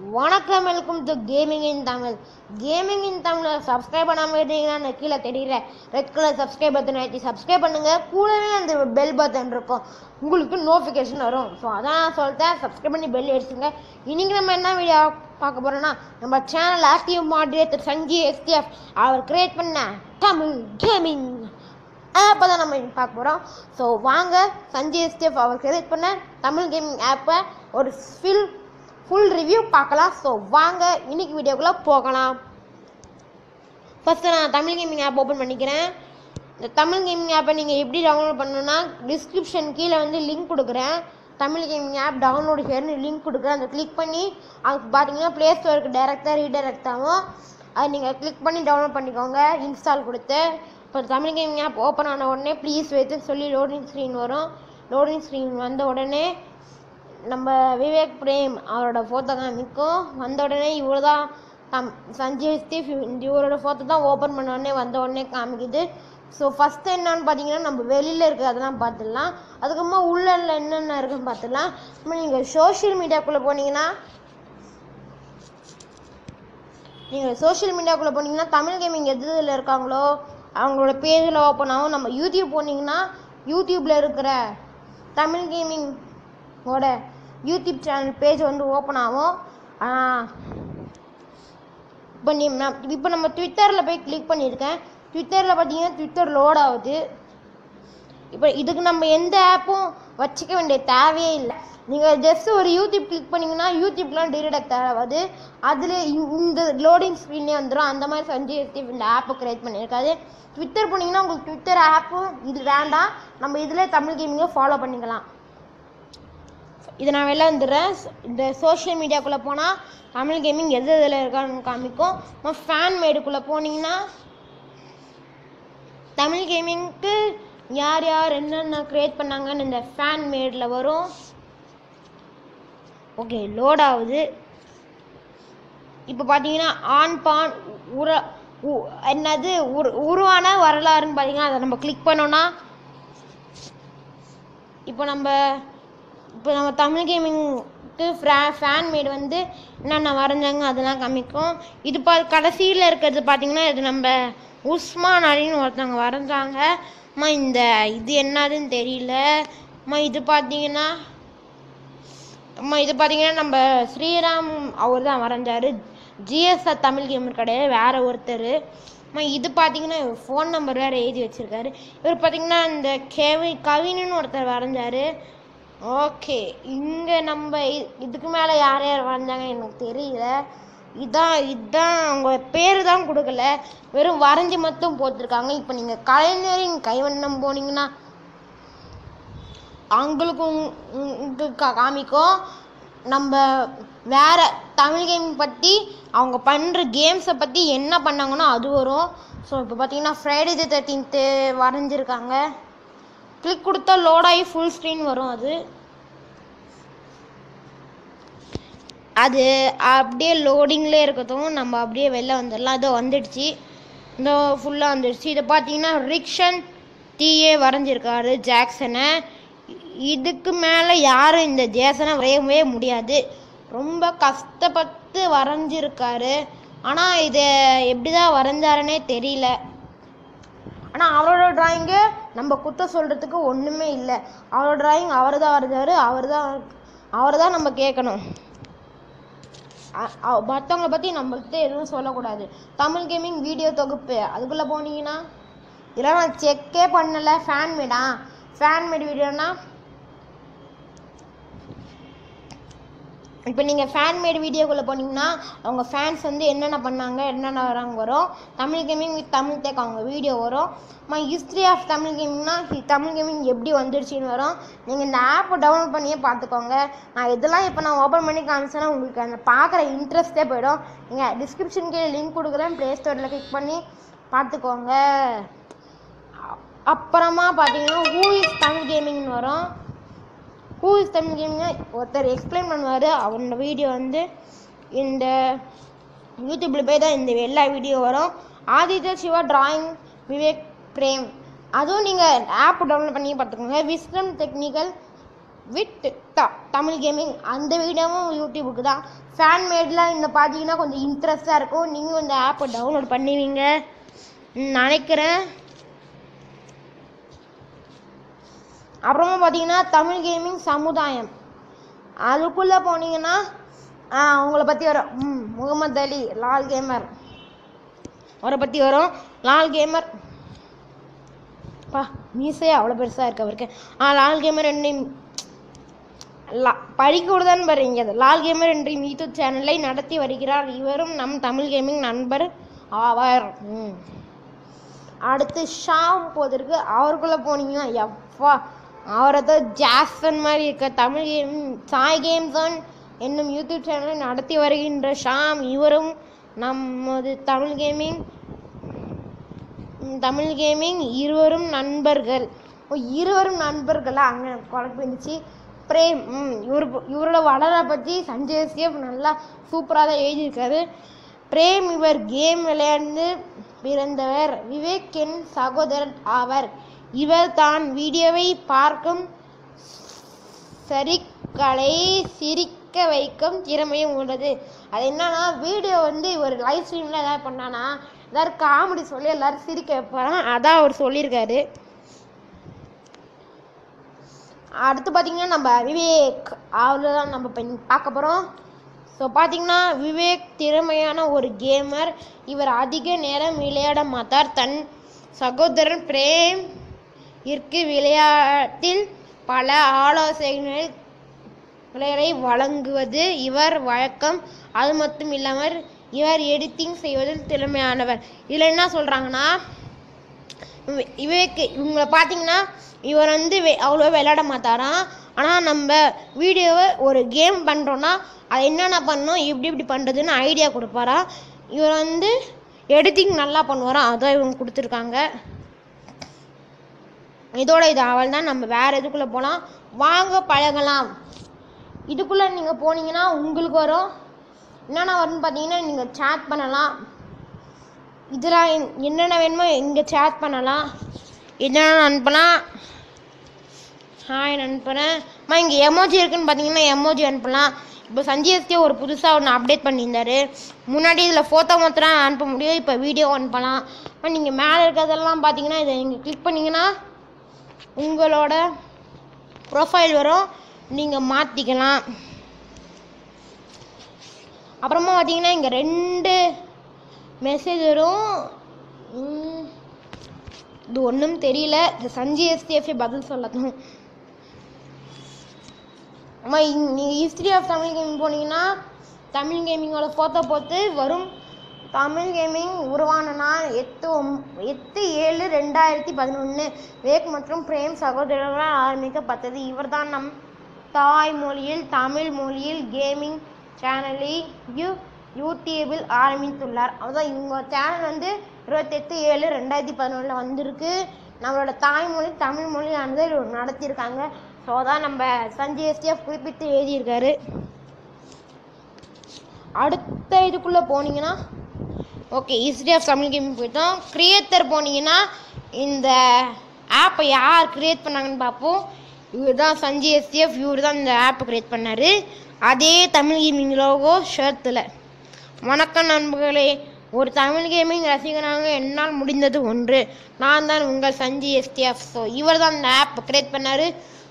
வணக்கம் welcome to gaming in Tamil. Gaming in தமிழை subscribe பண்ணாமல் இருந்தீங்கன்னா கீழே தெரியுற ரெட் கலர் சப்ஸ்கிரைப் பட்டன் ஆயிடுச்சு சப்ஸ்கிரைப் பண்ணுங்கள் கூடவே அந்த பெல் பட்டன் இருக்கும். உங்களுக்கு நோட்டிஃபிகேஷன் வரும். ஸோ அதான் நான் சொல்லிட்டேன். சப்ஸ்கிரைப் பண்ணி பெல் அடிச்சுங்க இன்னைக்கு நம்ம என்ன வீடியோ பார்க்க போகிறோன்னா நம்ம சேனல் ஆக்டிவ் மாடரேட்டர் சஞ்சி எஸ்டிஎஃப் அவர் கிரியேட் பண்ண தமிழ் கேமிங் ஆப்பை தான் நம்ம பார்க்க போகிறோம் ஸோ வாங்க சஞ்சய் எஸ்டிஎஃப் அவர் கிரியேட் பண்ண தமிழ் கேமிங் ஆப்பை ஒரு ஃபில் ஃபுல் ரிவ்யூ பார்க்கலாம். ஸோ வாங்க இன்னைக்கு வீடியோக்குள்ளே போகலாம். ஃபஸ்ட்டு நான் தமிழ் கேமிங் ஆப் ஓப்பன் பண்ணிக்கிறேன். இந்த தமிழ் கேமிங் ஆப்பை நீங்கள் எப்படி டவுன்லோட் பண்ணணும்னா டிஸ்கிரிப்ஷன் கீழே வந்து லிங்க் கொடுக்குறேன். தமிழ் கேமிங் ஆப் டவுன்லோடு ஹேர்னு லிங்க் கொடுக்குறேன். அதை கிளிக் பண்ணி அதுக்கு பார்த்தீங்கன்னா ப்ளே ஸ்டோருக்கு டேரெக்டாக ரீடைரக்டாகவும் அதை நீங்கள் கிளிக் பண்ணி டவுன்லோட் பண்ணிக்கோங்க. இன்ஸ்டால் கொடுத்து இப்போ தமிழ் கேமிங் ஆப் ஓப்பன் ஆன உடனே ப்ளீஸ் வைத்துன்னு சொல்லி லோடிங் ஸ்க்ரீன் வரும். லோடிங் ஸ்க்ரீன் வந்த உடனே நம்ம விவேக் பிரேம் அவரோட ஃபோட்டோ காமிக்கும் வந்த உடனே இவர் தான் தம் சஞ்சய் ஸ்டீஃப் இவரோட ஃபோட்டோ தான் ஓப்பன் பண்ண உடனே வந்த உடனே காமிக்குது. ஸோ ஃபஸ்ட்டு என்னன்னு பார்த்தீங்கன்னா நம்ம வெளியில் இருக்குது அதெல்லாம் பார்த்துடலாம் அதுக்கப்புறமா உள்ள என்னென்ன இருக்குன்னு பார்த்துடலாம் இப்போ நீங்கள் சோஷியல் மீடியாக்குள்ளே போனீங்கன்னா நீங்கள் சோஷியல் மீடியாக்குள்ளே போனீங்கன்னா தமிழ் கேமிங் எது இதில் இருக்காங்களோ அவங்களோட பேஜில் ஓப்பன் ஆகும். நம்ம யூடியூப் போனீங்கன்னா யூடியூப்பில் இருக்கிற தமிழ் கேமிங் ஓட யூடியூப் சேனல் பேஜ் வந்து ஓப்பன் ஆகும். இப்போ நீ இப்போ நம்ம ட்விட்டரில் போய் கிளிக் பண்ணியிருக்கேன் ட்விட்டரில் பார்த்தீங்கன்னா ட்விட்டர் லோட் ஆகுது. இப்போ இதுக்கு நம்ம எந்த ஆப்பும் வச்சுக்க வேண்டிய தேவையே இல்லை. நீங்கள் ஜஸ்ட் ஒரு யூடியூப் கிளிக் பண்ணிங்கன்னா யூடியூப்லாம் டிரெக்ட் ஆகாது அதில் இந்த லோடிங் ஸ்க்ரீனே வந்துடும் அந்த மாதிரி சஞ்சய் இந்த ஆப்பை க்ரியேட் பண்ணியிருக்காது ட்விட்டர் போனீங்கன்னா உங்களுக்கு ட்விட்டர் ஆப்பும் இது வேண்டாம். நம்ம இதில் தமிழ் கேமிங்கை ஃபாலோ பண்ணிக்கலாம். இதை நான் வெளில வந்துடுறேன். இந்த சோஷியல் மீடியாக்குள்ளே போனால் தமிழ் கேமிங் எது எதில் இருக்கான்னு காமிக்கும். நம்ம ஃபேன் மேடுக்குள்ளே போனீங்கன்னா தமிழ் கேமிங்க்கு யார் யார் என்னென்ன க்ரியேட் பண்ணாங்கன்னு இந்த ஃபேன் மேடில் வரும். ஓகே லோட் ஆகுது. இப்போ பார்த்தீங்கன்னா ஆன் பான் உர உ- என்னது உரு உருவான வரலாறுன்னு பார்த்தீங்கன்னா அதை நம்ம கிளிக் பண்ணோன்னா இப்போ நம்ம இப்போ நம்ம தமிழ் கேமிங்க்கு ஃபேன் மேட் வந்து என்னென்ன வரைஞ்சாங்க அதெல்லாம் காமிக்கும் இது பா கடைசியில் இருக்கிறது பார்த்தீங்கன்னா இது நம்ம உஸ்மான் அலின்னு ஒருத்தவங்க வரைஞ்சாங்க அம்மா இந்த இது என்னதுன்னு தெரியல. அம்மா இது பார்த்தீங்கன்னா அம்மா இது பார்த்தீங்கன்னா நம்ம ஸ்ரீராம் அவர் தான் வரைஞ்சாரு ஜிஎஸ்ஆர் தமிழ் கேமர் கிடையாது வேற ஒருத்தர். அம்மா இது பார்த்தீங்கன்னா ஃபோன் நம்பர் வேறு எழுதி வச்சிருக்காரு. இவர் பார்த்தீங்கன்னா இந்த கேவி கவினுன்னு ஒருத்தர் வரைஞ்சாரு. ஓகே இங்கே நம்ம இதுக்கு மேலே யார் யார் வரைஞ்சாங்க எனக்கு தெரியல. இதான் இதுதான் அவங்க பேர் தான் கொடுக்கல. வெறும் வரைஞ்சி மட்டும் போட்டிருக்காங்க. இப்போ நீங்கள் கலைஞரின் கைவண்ணம் போனீங்கன்னா அவங்களுக்கும் கா- காமிக்கும் நம்ம வேற தமிழ் கேம் பற்றி அவங்க பண்ணுற கேம்ஸை பற்றி என்ன பண்ணாங்கன்னா அது வரும். ஸோ இப்போ பார்த்தீங்கன்னா ஃப்ரைடே தி தேர்ட்டீன்த்து வரைஞ்சிருக்காங்க. கிளிக் கொடுத்தா லோட் ஆகி ஃபுல் ஸ்க்ரீன் வரும் அது. அது அப்படியே லோடிங்லேயே இருக்கட்டும் நம்ம அப்படியே வெளில வந்துடலாம். இதோ வந்துடுச்சு. இந்த ஃபுல்லாக வந்துடுச்சு. இதை பார்த்தீங்கன்னா ரிக்ஷன் டீயே வரைஞ்சிருக்காரு ஜாக்சனை இதுக்கு மேலே யாரும் இந்த ஜேசனை வரையவே முடியாது. ரொம்ப கஷ்டப்பட்டு வரைஞ்சிருக்காரு. ஆனால் இதை எப்படி தான் வரைஞ்சாருன்னே தெரியல. ஆனால் அவரோட ட்ராயிங்கு நம்ம குத்த சொல்கிறதுக்கு ஒன்றுமே இல்லை. அவரோட டிராயிங் அவர் தான் வரைஞ்சாரு அவர் தான் அவர் தான் நம்ம கேட்கணும் மற்றவங்கள பற்றி நம்மள்கிட்ட எதுவும் சொல்லக்கூடாது. தமிழ் கேமிங் வீடியோ தொகுப்பு. அதுக்குள்ளே போனீங்கன்னா இதெல்லாம் நான் செக்கே பண்ணலை ஃபேன் மேடா ஃபேன் மேட் வீடியோனா இப்போ நீங்கள் ஃபேன் மேட் வீடியோக்குள்ளே போனீங்கன்னா அவங்க ஃபேன்ஸ் வந்து என்னென்ன பண்ணாங்க என்னென்ன வராங்க வரும் Tamil gaming with Tamil tech அவங்க வீடியோ வரும். மை ஹிஸ்ட்ரி ஆஃப் தமிழ் கேமிங்னா தமிழ் கேமிங் எப்படி வந்துடுச்சின்னு வரும். நீங்கள் இந்த ஆப்பை டவுன்லோட் பண்ணியே பார்த்துக்கோங்க. நான் இதெல்லாம் இப்போ நான் ஓப்பன் பண்ணி காமிச்சேன்னா உங்களுக்கு அந்த பார்க்குற இன்ட்ரெஸ்ட்டே போயிடும். நீங்கள் டிஸ்கிரிப்ஷன் கீழே லிங்க் கொடுக்குறேன். ப்ளே ஸ்டோரில் கிளிக் பண்ணி பார்த்துக்கோங்க. அப்புறமா பார்த்தீங்கன்னா ஹூ இஸ் தமிழ் கேமிங்னு வரும். ஹூ இஸ் தமிழ் கேம்னு ஒருத்தர் எக்ஸ்பிளைன் பண்ணுவார். அவனோட வீடியோ வந்து இந்த யூடியூப்பில் போய் தான் இந்த எல்லா வீடியோ வரும். ஆதித்ய சிவா டிராயிங் விவேக் பிரேம். அதுவும் நீங்கள் ஆப் டவுன்லோட் பண்ணி பார்த்துக்கோங்க. Wisdom technical with the Tamil gaming அந்த வீடியோவும் யூடியூபுக்கு தான். ஃபேன் மேட்லாம் இந்த பார்த்தீங்கன்னா கொஞ்சம் இன்ட்ரெஸ்டாக இருக்கும். நீங்கள் இந்த ஆப்பை டவுன்லோட் பண்ணுவீங்க. நினைக்கிறேன். அப்புறமா பார்த்தீங்கன்னா தமிழ் கேமிங் சமுதாயம். அதுக்குள்ளே போனீங்கன்னா அவங்கள பற்றி வரும். ம் முகமது அலி லால் கேமர் அவரை பற்றி வரும். லால் கேமர் பா மீசே அவ்வளோ பெருசாக இருக்கு அவருக்கு. ஆ லால் கேமர் ரெண்டையும் லா படிக்க பாருங்க அது லால் கேமர் என்ற யூடியூப் சேனலை நடத்தி வருகிறார். இவரும் நம் தமிழ் கேமிங் நண்பர் ஆவார். ம். அடுத்து ஷாம் போதிருக்கு. அவருக்குள்ளே போனீங்கன்னா எவ்வா அவரை தான் ஜாஸ்தன் மாதிரி இருக்க Tamil game Sai games on என்னும் யூடியூப் சேனலை நடத்தி வருகின்ற ஷாம் இவரும் நமது தமிழ் கேமிங் தமிழ் கேமிங் இருவரும் நண்பர்கள். ஓ இருவரும் நண்பர்களா? அங்கே குழப்பிருந்துச்சு பிரேம் ம் இவர் இவரோட வளரை பற்றி சஞ்சய் சேஃப் நல்லா சூப்பராக தான் எழுதியிருக்காரு. பிரேம் இவர் கேம் விளையாண்டு பிறந்தவர் விவேக் என் சகோதரர் ஆவர். இவர் தான் வீடியோவை பார்க்கும் சரிக்களை சிரிக்க வைக்கும் திறமையும் உள்ளது. அது என்னன்னா வீடியோ வந்து ஒரு லைவ் ஸ்ட்ரீமில் ஏதாவது பண்ணானா ஏதாவது காமெடி சொல்லி எல்லாரும் சிரிக்க வைப்பாராம் அதான் அவர் சொல்லியிருக்காரு. அடுத்து பார்த்தீங்கன்னா நம்ம விவேக். அவரை தான் நம்ம இப்போ பார்க்க போகிறோம் ஸோ பார்த்தீங்கன்னா விவேக் திறமையான ஒரு கேமர் இவர் அதிக நேரம் விளையாட மாட்டார். தன் சகோதரன் பிரேம் இற்கு விளையாட்டில் பல ஆலோசனைகளை வழங்குவது இவர் வழக்கம். அது மட்டும் இல்லாமல் இவர் எடிட்டிங் செய்வதில் திறமையானவர். இதில் என்ன சொல்கிறாங்கன்னா இவருக்கு இவங்களை பார்த்தீங்கன்னா இவர் வந்து அவ்வளோ விளையாட மாட்டாராம். ஆனால் நம்ம வீடியோவை ஒரு கேம் பண்ணுறோன்னா அது என்னென்ன பண்ணணும் இப்படி இப்படி பண்ணுறதுன்னு ஐடியா கொடுப்பாராம். இவர் வந்து எடிட்டிங் நல்லா பண்ணுவாராம். அதான் இவங்க கொடுத்துருக்காங்க. இதோட இது அவள் தான். நம்ம வேறு இதுக்குள்ளே போகலாம் வாங்க பழகலாம். இதுக்குள்ளே நீங்கள் போனீங்கன்னா உங்களுக்கு வரும். என்னென்ன வரும்னு பார்த்தீங்கன்னா நீங்கள் சேட் பண்ணலாம். இதெல்லாம் என்னென்ன வேணுமோ இங்கே சேட் பண்ணலாம். என்னென்ன அனுப்பலாம் ஹாய் அனுப்புகிறேன் அம்மா இங்கே எமோஜி இருக்குன்னு பார்த்தீங்கன்னா எமோஜி அனுப்பலாம். இப்போ சஞ்சய் ஒரு புதுசாக ஒன்று அப்டேட் பண்ணியிருந்தாரு. முன்னாடி இதில் ஃபோட்டோ மாத்திரம் அனுப்ப முடியும். இப்போ வீடியோ அனுப்பலாம். நீங்கள் மேலே இருக்கிறதெல்லாம் பார்த்தீங்கன்னா இதை நீங்கள் கிளிக் பண்ணிங்கன்னா உங்களோட ப்ரொஃபைல் வரும். நீங்கள் மாற்றிக்கலாம் அப்புறமா பார்த்தீங்கன்னா இங்கே ரெண்டு மெசேஜ் வரும். இது ஒன்றும் தெரியல. இது சஞ்சி எஸ்டிஎஃப்ஏ பதில் சொல்லட்டும். ஆமாம் நீங்கள் ஹிஸ்ட்ரி ஆஃப் தமிழ் கேமிங் போனீங்கன்னா தமிழ் கேமிங்கோட ஃபோட்டோ போட்டு வரும். தமிழ் கேமிங் உருவான நாள் எட்டு ஒம் எட்டு ஏழு ரெண்டாயிரத்தி பதினொன்று வேக் மற்றும் பிரேம் சகோதரர்களால் ஆரம்பிக்கப்பட்டது. இவர்தான் நம் தாய்மொழியில் தமிழ் மொழியில் கேமிங் சேனலை யூ யூடியூபில் ஆரம்பித்துள்ளார். அதுதான் இவங்க சேனல் வந்து இருபத்தெட்டு ஏழு ரெண்டாயிரத்தி பதினொன்றில் வந்திருக்கு. நம்மளோட தாய்மொழி தமிழ் மொழியானது நடத்தியிருக்காங்க. ஸோ தான் நம்ம சஞ்சய் எஸ்டிஎஃப் குறிப்பிட்டு எழுதியிருக்காரு. அடுத்த இதுக்குள்ளே போனீங்கன்னா okay history of Tamil gaming போயிட்டோம். கிரியேட்டர் போனீங்கன்னா இந்த ஆப்பை யார் கிரியேட் பண்ணாங்கன்னு பார்ப்போம். இவர் தான் சஞ்சய் எஸ்டிஎஃப் இவர் தான் இந்த ஆப்பை கிரியேட் பண்ணார். அதே தமிழ் கேமிங் லோகோ ஷர்த்தில் வணக்கம் நண்பர்களே ஒரு தமிழ் கேமிங் ரசிகனாக என்னால் முடிந்தது ஒன்று. நான் தான் உங்கள் சஞ்சி எஸ்டிஎஃப் ஸோ இவர் தான் இந்த ஆப் கிரியேட் பண்ணார்.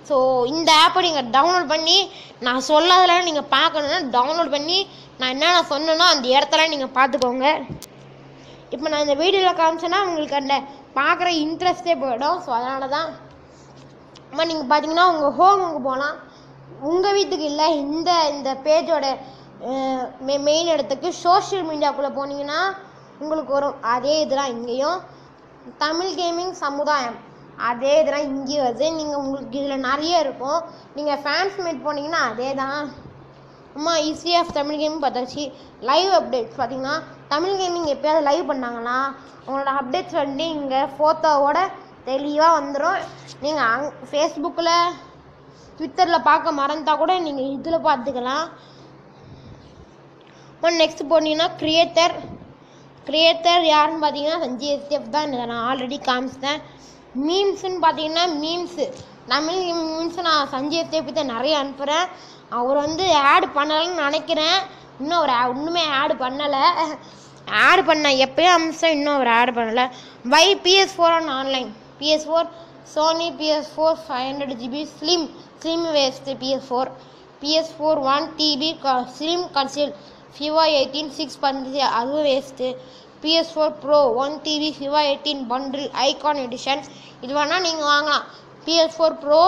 ஸோ இந்த ஆப்பை நீங்கள் டவுன்லோட் பண்ணி நான் சொல்லாதெல்லாம் நீங்கள் பார்க்கணுன்னா டவுன்லோட் பண்ணி நான் என்னென்ன சொன்னேனோ அந்த இடத்துல நீங்கள் பார்த்துக்கோங்க. இப்போ நான் இந்த வீடியோவில் காமிச்சேன்னா உங்களுக்கு அந்த பார்க்குற இன்ட்ரெஸ்டே போயிடும். ஸோ அதனால தான் அம்மா நீங்கள் பார்த்தீங்கன்னா உங்கள் ஹோமுக்கு போகலாம் உங்கள் வீட்டுக்கு இல்லை இந்த இந்த பேஜோட மெ மெயின் இடத்துக்கு சோஷியல் மீடியாக்குள்ளே போனீங்கன்னா உங்களுக்கு வரும். அதே இதெல்லாம் இங்கேயும். தமிழ் கேமிங் சமுதாயம். அதே இதெல்லாம் இங்கேயும் வருது. நீங்கள் உங்களுக்கு இதில் நிறைய இருக்கும். நீங்கள் ஃபேன்ஸ் மீட் போனீங்கன்னா அதே தான் அம்மா ஈஸியாக தமிழ் கேமிங் பார்த்தாச்சு. லைவ் அப்டேட்ஸ் பார்த்தீங்கன்னா தமிழ் கேமிங் எப்பயாவது லைவ் பண்ணாங்கன்னா உங்களோட அப்டேட்ஸ் வந்து இங்கே ஃபோட்டோவோட தெளிவாக வந்துடும் நீங்கள் அங் ஃபேஸ்புக்கில் ட்விட்டரில் பார்க்க மறந்தா கூட நீங்கள் இதில் பார்த்துக்கலாம். இப்போ நெக்ஸ்ட் போனீங்கன்னா கிரியேட்டர் கிரியேட்டர் யாருன்னு பார்த்தீங்கன்னா சஞ்சய் எஸ்டிஎஃப் தான் நான் ஆல்ரெடி காமிச்சிட்டேன். மீம்ஸுன்னு பார்த்தீங்கன்னா மீம்ஸு தமிழ் மீம்ஸ் நான் சஞ்சய் தேப்பித்த நிறைய அனுப்புகிறேன் அவர் வந்து ஆட் பண்ணலைன்னு நினைக்கிறேன். இன்னும் அவர் ஒன்றுமே இன்னுமே பண்ணலை. ஆட் பண்ண எப்பயும் அம்சம் இன்னும் அவர் ஆட் பண்ணலை. Buy PS four on online PS four Sony PS four five hundred GB slim slim waste PS four PS four one TB slim conceal FIFA eighteen six பஞ்சு அதுவும் waste PS four pro one TB FIFA eighteen bundle icon edition இது வேணால் நீங்கள் வாங்கலாம். PS four pro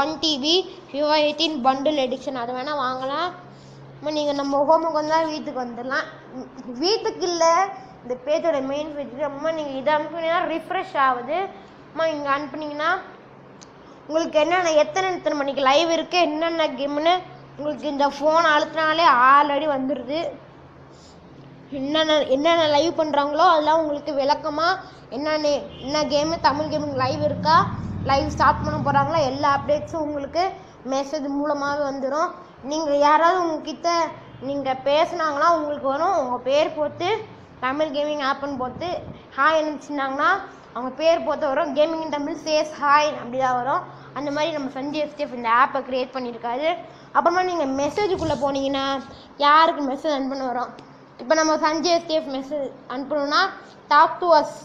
one TB FIFA eighteen bundle edition அது வேணால் வாங்கலாம். அம்மா நீங்கள் நம்ம ஹோமுக்கு வந்தால் வீட்டுக்கு வந்துடலாம். வீட்டுக்கு இல்லை இந்த பேஜோட மெயின் பேஜுக்கு அம்மா நீங்கள் இதை அனுப்புனீங்கன்னா ரிஃப்ரெஷ் ஆகுது. அம்மா இங்கே அனுப்புனீங்கன்னா உங்களுக்கு என்னென்ன எத்தனை எத்தனை மணிக்கு லைவ் இருக்குது என்னென்ன கேம்னு உங்களுக்கு இந்த ஃபோன் அழுத்தினாலே ஆல்ரெடி வந்துடுது என்னென்ன என்னென்ன லைவ் பண்ணுறாங்களோ அதெல்லாம் உங்களுக்கு விளக்கமாக என்னென்ன என்ன கேமு தமிழ் கேமு லைவ் இருக்கா? லைவ் ஸ்டார்ட் பண்ண போகிறாங்களா எல்லா அப்டேட்ஸும் உங்களுக்கு மெசேஜ் மூலமாகவே வந்துடும் நீங்கள் யாராவது உங்ககிட்ட நீங்கள் பேசுனாங்கன்னா உங்களுக்கு வரும் உங்கள் பேர் போட்டு தமிழ் கேமிங் ஆப்னு போட்டு ஹாய் அனுப்பிச்சிருந்தாங்கன்னா அவங்க பேர் போட்டு வரும். கேமிங் தமிழ் சேஸ் ஹாய் அப்படி தான் வரும். அந்த மாதிரி நம்ம சஞ்சய் எஸ்டிஎஃப் இந்த ஆப்பை க்ரியேட் பண்ணியிருக்காரு. அப்புறமா நீங்கள் மெசேஜுக்குள்ளே போனீங்கன்னா யாருக்கு மெசேஜ் அனுப்புன்னு வரும்? இப்போ நம்ம சஞ்சய் எஸ்டிஎஃப் மெசேஜ் அனுப்பணும்னா டாக் டு அஸ்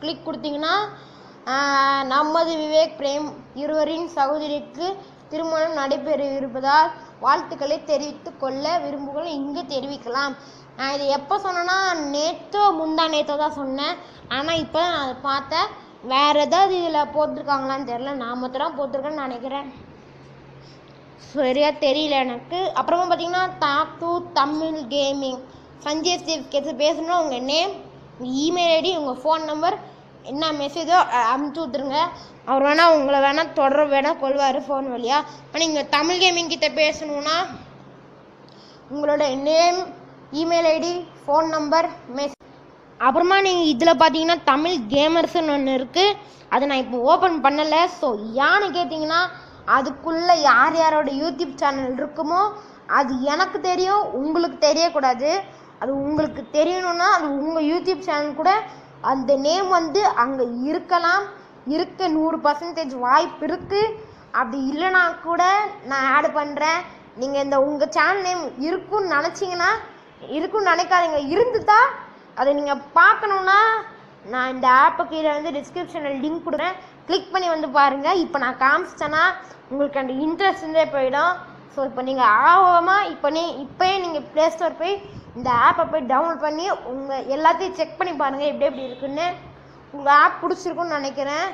கிளிக் கொடுத்தீங்கன்னா நமது விவேக் பிரேம் இருவரின் சகோதரிக்கு திருமணம் நடைபெற இருப்பதால் வாழ்த்துக்களை தெரிவித்து கொள்ள விரும்புகள் இங்கு தெரிவிக்கலாம். நான் இது எப்போ சொன்னேன்னா நேற்றோ முந்தா நேற்றோ தான் சொன்னேன். ஆனால் இப்போ தான் நான் அதை பார்த்தேன் வேறு ஏதாவது இதில் போட்டிருக்காங்களான்னு தெரில நான் மட்டும் தான் போட்டிருக்கேன்னு நினைக்கிறேன். சரியாக தெரியல எனக்கு. அப்புறமா பார்த்தீங்கன்னா டாக் தமிழ் கேமிங் சஞ்சய் சிவ் கேட்டு பேசணும் உங்கள் நேம் இமெயில் ஐடி உங்கள் ஃபோன் நம்பர் என்ன மெசேஜோ அனுப்பிச்சி விட்ருங்க அவர் வேணால் உங்களை வேணால் தொடர்பு வேணால் கொள்வார் ஃபோன் வழியாக ஆனால் நீங்கள் தமிழ் கேமிங் கிட்ட பேசணுன்னா உங்களோட name email ID phone number mess அப்புறமா நீங்கள் இதில் பார்த்தீங்கன்னா தமிழ் கேமர்ஸ்னு ஒன்று இருக்குது அதை நான் இப்போ ஓப்பன் பண்ணலை. ஸோ ஏன்னு கேட்டிங்கன்னா அதுக்குள்ளே யார் யாரோட யூடியூப் சேனல் இருக்குமோ அது எனக்கு தெரியும் உங்களுக்கு தெரியக்கூடாது. அது உங்களுக்கு தெரியணும்னா அது உங்கள் யூடியூப் சேனல் கூட அந்த நேம் வந்து அங்கே இருக்கலாம். இருக்க நூறு பர்சன்டேஜ் வாய்ப்பு இருக்குது அப்படி இல்லைனா கூட நான் ஆட் பண்ணுறேன் நீங்கள் இந்த உங்கள் சேனல் நேம் இருக்குன்னு நினச்சிங்கன்னா இருக்குன்னு நினைக்காதீங்க. இருந்துதா அதை நீங்கள் பார்க்கணுன்னா நான் இந்த ஆப்பை கீழே வந்து டிஸ்கிரிப்ஷனில் லிங்க் கொடுக்குறேன். கிளிக் பண்ணி வந்து பாருங்கள் இப்போ நான் காமிச்சிட்டேன்னா உங்களுக்கு அந்த இன்ட்ரெஸ்ட் இருந்தே போயிடும். ஸோ இப்போ நீங்கள் ஆர்வமாக இப்போ நீ இப்போயே நீங்கள் ப்ளே ஸ்டோர் போய் இந்த ஆப்பை போய் டவுன்லோட் பண்ணி உங்கள் எல்லாத்தையும் செக் பண்ணி பாருங்கள் எப்படி எப்படி இருக்குன்னு. உங்கள் ஆப் பிடிச்சிருக்குன்னு நினைக்கிறேன்.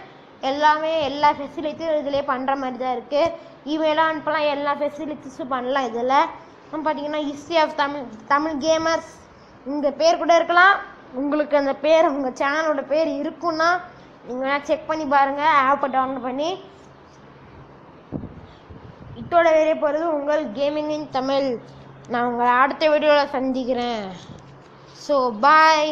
எல்லாமே எல்லா ஃபெசிலிட்டியும் இதிலே பண்ணுற மாதிரி தான் இருக்குது இமெயிலாக அனுப்பலாம் எல்லா ஃபெசிலிட்டிஸும் பண்ணலாம் இதில். அப்புறம் பார்த்தீங்கன்னா history of Tamil Tamil gamers உங்கள் பேர் கூட இருக்கலாம். உங்களுக்கு அந்த பேர் உங்கள் சேனலோட பேர் இருக்குன்னா நீங்கள் வேணால் செக் பண்ணி பாருங்கள் ஆப்பை டவுன்லோட் பண்ணி. இத்தோட வேறே போகிறது உங்கள் கேமிங் இன் தமிழ். நான் உங்களை அடுத்த வீடியோவில் சந்திக்கிறேன். So bye